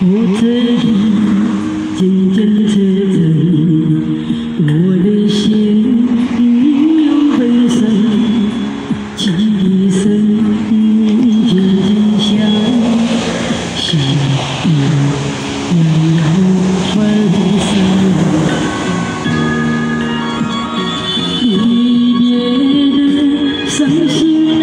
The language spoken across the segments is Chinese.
我这里渐渐地碎我的心依有悲伤汽笛声已渐渐响心也慢慢地身离别的伤心泪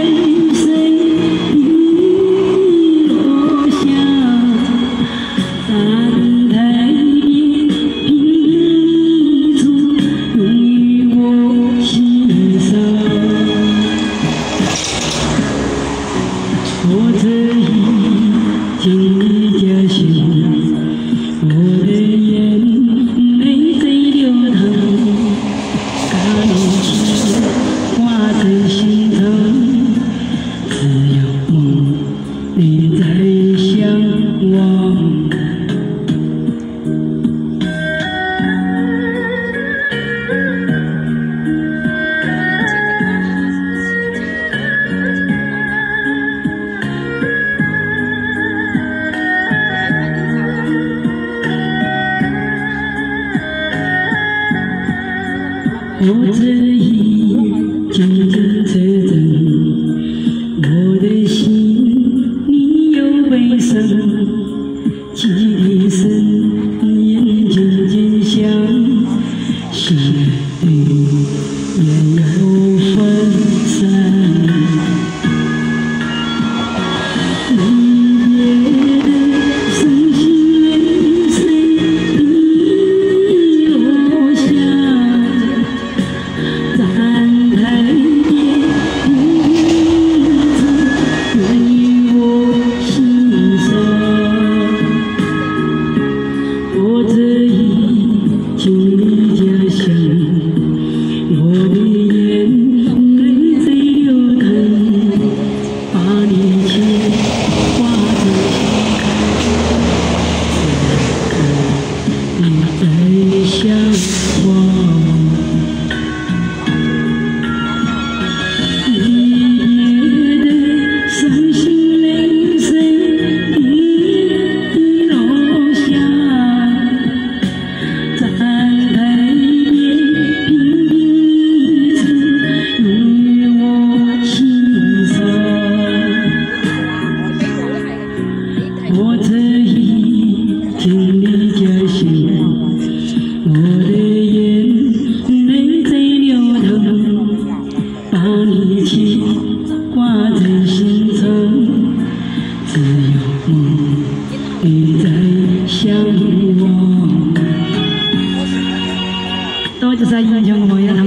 我此一眼即 Thank you. 我侧耳听你叫嚣我的眼泪在流淌把你牵挂在心上只有你里相望多在异乡的朋友